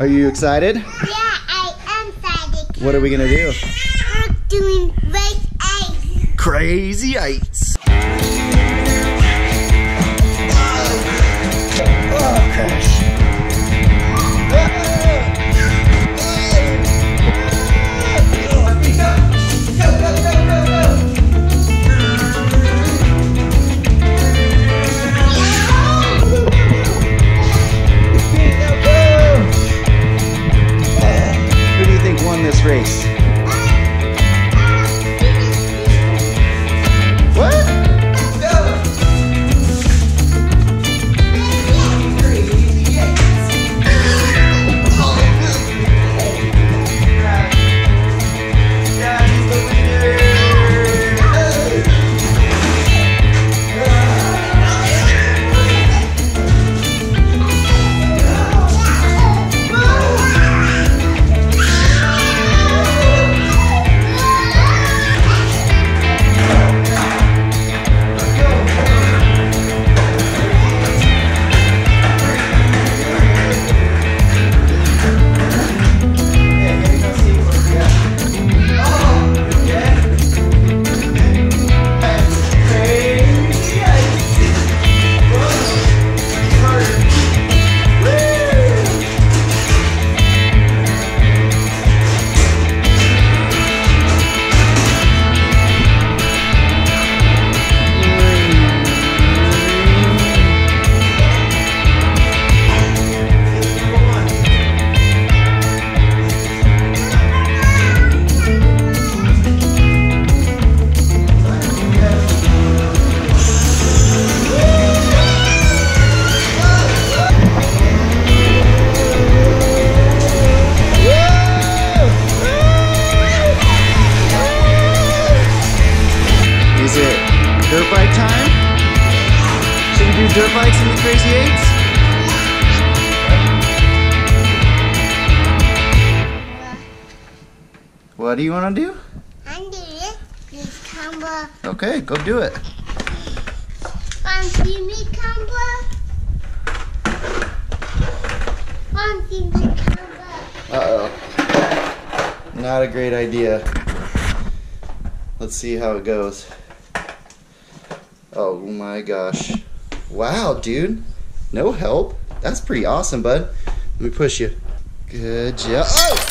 Are you excited? Yeah, I am excited. What are we gonna do? I'm doing race ice. Crazy Eights. This race? Dirt bikes in the Crazy Eights? What do you want to do? I'm doing camera. Okay, go do it. See me. One see me camera. Uh-oh. Not a great idea. Let's see how it goes. Oh my gosh. Wow, dude. No help. That's pretty awesome, bud. Let me push you. Good job. Oh!